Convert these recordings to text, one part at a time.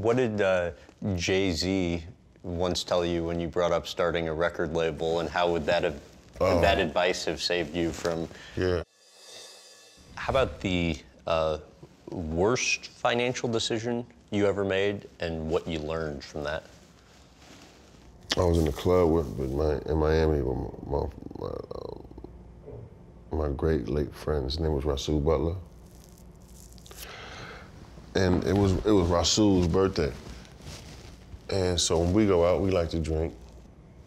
What did uh, Jay Z once tell you when you brought up starting a record label, and how would that have Oh. that advice have saved you from? Yeah. How about the uh, worst financial decision you ever made, and what you learned from that? I was in the club with, with my in Miami with my my, my, um, my great late friend. His name was Rasul Butler, and it was it was Rasul's birthday. And so when we go out, we like to drink.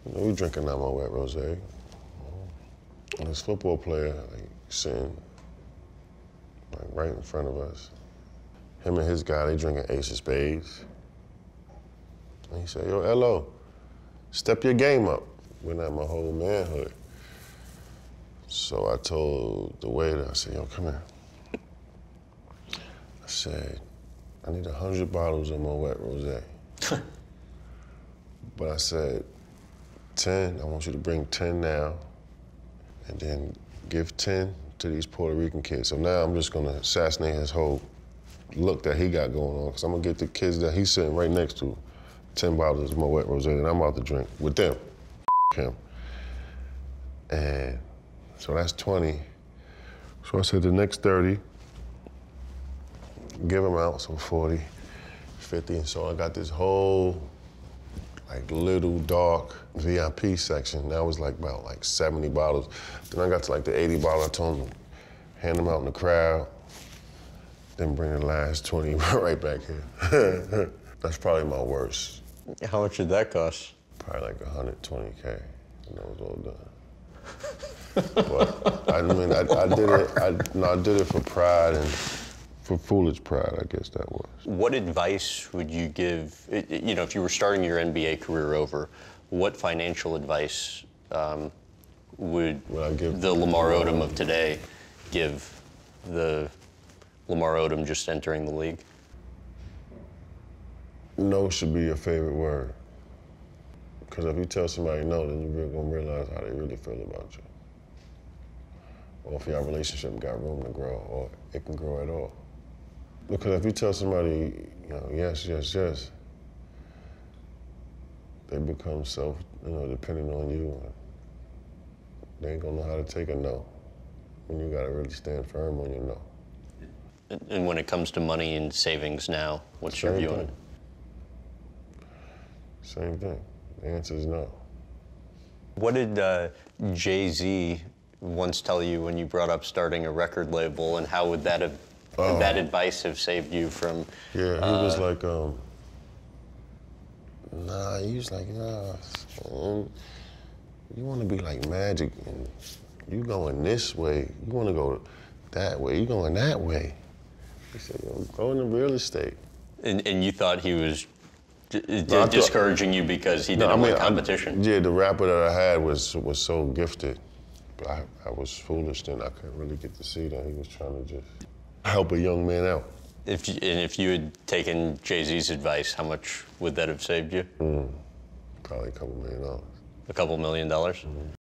You know, we drink a Moët Rosé. And this football player like sitting like right in front of us. Him and his guy, they drinking Ace of Spades. And he said, "Yo, Elo." step your game up. Went at my whole manhood. So I told the waiter, I said, yo, come here. I said, I need a hundred bottles of Moët rosé. but I said, 10, I want you to bring 10 now, and then give 10 to these Puerto Rican kids. So now I'm just gonna assassinate his whole look that he got going on, because I'm gonna get the kids that he's sitting right next to 10 bottles of Moët rosé, and I'm about to drink with them. him. And so that's 20. So I said the next 30, give them out, so 40, 50. And so I got this whole like little dark VIP section. That was like about like 70 bottles. Then I got to like the 80 bottle. I told them, hand them out in the crowd. Then bring the last 20 right back here. That's probably my worst. How much did that cost? Probably like 120K, and that was all done. but I mean, I, I did it. I, no, I did it for pride and for foolish pride. I guess that was. What advice would you give? You know, if you were starting your NBA career over, what financial advice um, would Would give- the Lamar Odom of today give the Lamar Odom just entering the league? No should be your favorite word. Because if you tell somebody no, then you're gonna realize how they really feel about you. Or if your relationship got room to grow, or it can grow at all. Because if you tell somebody, you know, yes, yes, yes, they become self, you know, dependent on you. They ain't gonna know how to take a no. And you gotta really stand firm on your no. And- when it comes to money and savings now, what's your Same view on thing. it? Same thing. The answer is no. What did uh, Jay Z once tell you when you brought up starting a record label, and how would that have Oh. that advice have saved you from? Yeah, he was like, um, nah, he was like, nah, you want to be like Magic, and you going this way, you want to go that way, you going that way. He said, Yo, going to real estate. And, and you thought he was No, I thought- discouraging you because he didn't I mean, want I- competition. yeah, the rapper that I had was was so gifted, but I, I was foolish then. I couldn't really get to see that he was trying to just help a young man out. If you, and if you had taken Jay Z's advice, how much would that have saved you? Hmm. Probably a couple million dollars. A couple million dollars. Hmm.